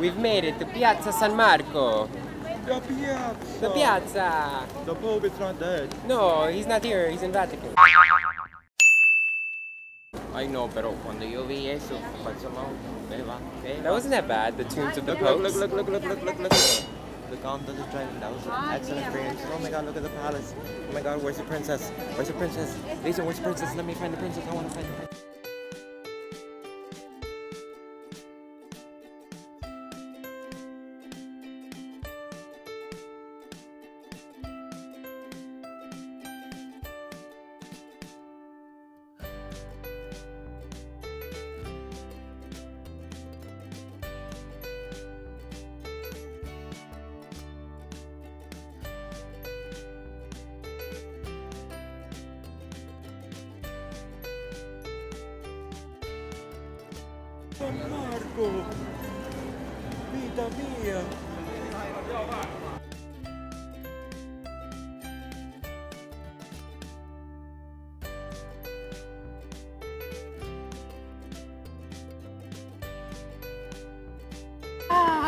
We've made it to Piazza San Marco. The piazza. The piazza. The Pope is not dead. No, he's not here. He's in Vatican. Ay no, pero cuando yo vi eso, pensaba, beba, That wasn't that bad. The tombs of the Look, look, look, look, look, look, look, look, look. The gondola is driving. That was an ah, excellent experience. Oh my god, look at the palace. Oh my god, where's the princess? Where's the princess? Lisa, where's the princess? Let me find the princess. I want to find the princess. San Marco. Vita mia.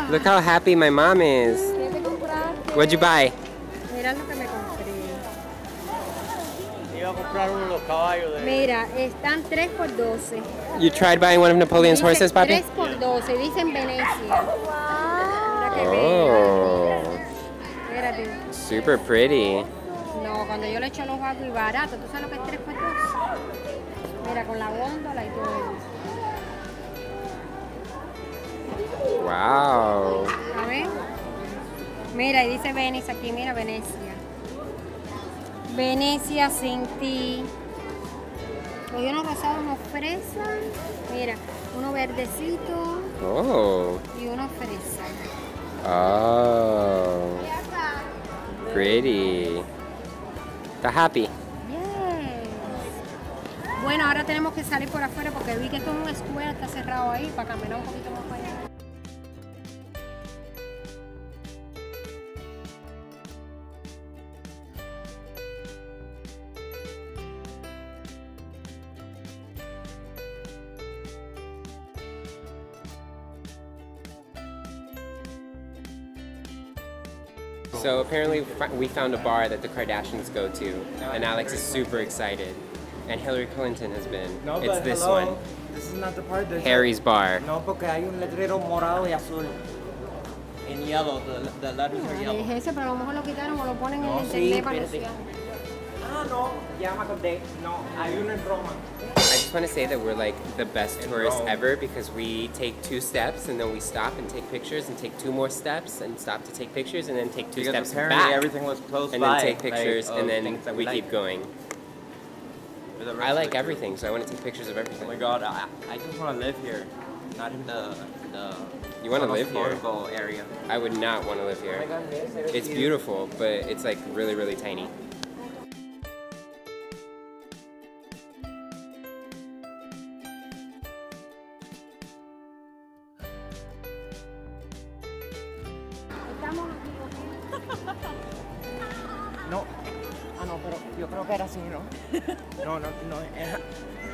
Look how happy my mom is. ¿Qué te compraste? What'd you buy? A comprar uno de los caballos de... Mira, están 3 por 12. You tried buying one of Napoleon's Dice horses, papi? 3 por 12, dicen Venecia. Mira que Oh, Espérate. super pretty. No, cuando yo le echo los ojos y barato, ¿tú sabes lo que es 3 por 12? Mira, con la góndola y todo. Wow. A ver. Mira, y dice Venice aquí, mira, Venecia. Venecia sin ti. Cogí unos rosados, unos fresas. Mira, uno verdecito Oh. y uno fresa. Oh. Pretty. Está happy. Yes. Bueno, ahora tenemos que salir por afuera porque vi que es una escuela, está cerrado ahí para caminar un poquito más para allá. So apparently we found a bar that the Kardashians go to, and Alex is super excited. And Hillary Clinton has been. No, it's this hello. one, This is not the part that Harry's Bar. No, porque hay un letrero morado y azul. In yellow, the, the letters are Es yellow. ese, pero a lo mejor lo quitaron o lo ponen en el sí, internet para espérate. anunciar. Ah, no, ya me acordé. No, hay uno en Roma. I just want to say that we're like the best In tourists Rome. ever because we take two steps and then we stop and take pictures and take two more steps and stop to take pictures and then take two Because steps apparently back everything was close and by. then take pictures of and then we like. keep going. The I like the everything, so I want to take pictures of everything. Oh my god, I, I just want to live here. Not in the... the You wanna live here? historical area. I would not want to live Oh my here. God, mira, se ve It's beautiful, but it's like really, really tiny. No. Ah, no, pero yo creo que era así, ¿no? No, no, no. Es,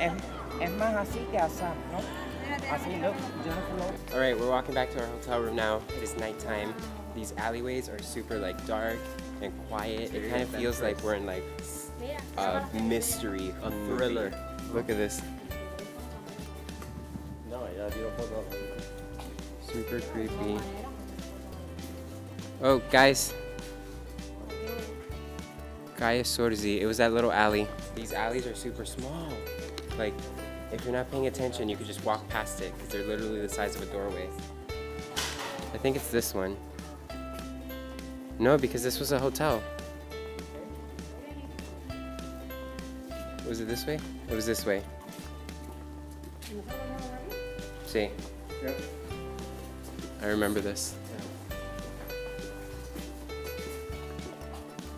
es, es más así que así, ¿no? Así, look. Jennifer Lopez. All right, we're walking back to our hotel room now. It is nighttime. These alleyways are super like dark and quiet. It kind of feels like we're in like a mystery, a thriller. Look at this. No, ya dio foto. Super creepy. Oh, guys. Gaia Sorzi. It was that little alley. These alleys are super small. Like, if you're not paying attention, you could just walk past it because they're literally the size of a doorway. I think it's this one. No, because this was a hotel. Was it this way? It was this way. See. Yep. I remember this.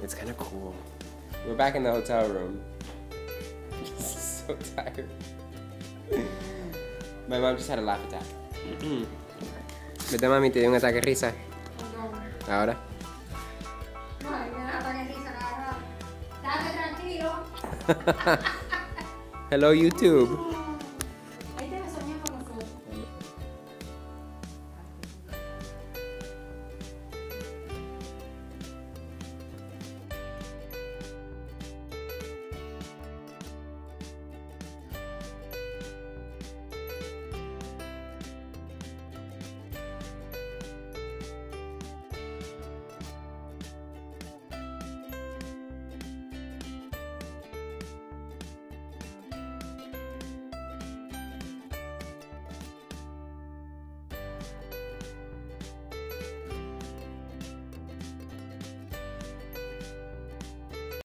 It's kind of cool. We're back in the hotel room. so tired. My mom just had a laugh attack. ¿Verdad, mami? Te dio un ataque de risa. Ahora. No, me da ataque de risa, cabrón. Date tranquilo. Hello, YouTube.